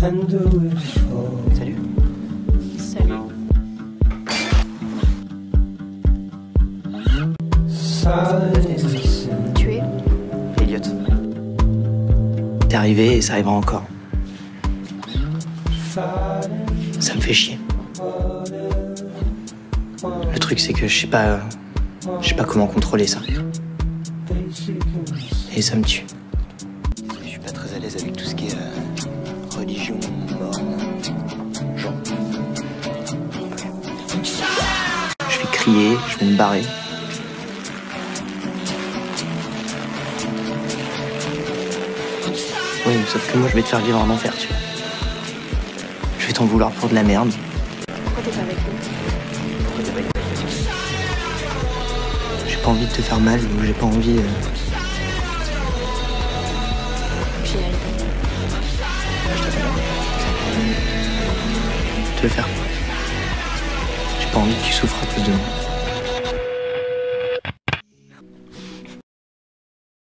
Salut. Salut. Tu es Elliot. T'es arrivé et ça arrivera encore. Ça me fait chier. Le truc, c'est que je sais pas. Je sais pas comment contrôler ça. Et ça me tue. Je suis pas très à l'aise avec tout ce qui est euh, religion, mort, genre. Je vais crier, je vais me barrer. Oui, mais sauf que moi, je vais te faire vivre un enfer, tu vois. Je vais t'en vouloir pour de la merde. Pourquoi t'es pas avec nous J'ai pas envie de te faire mal, j'ai pas envie. euh, le faire. J'ai pas envie que tu souffres à cause de moi.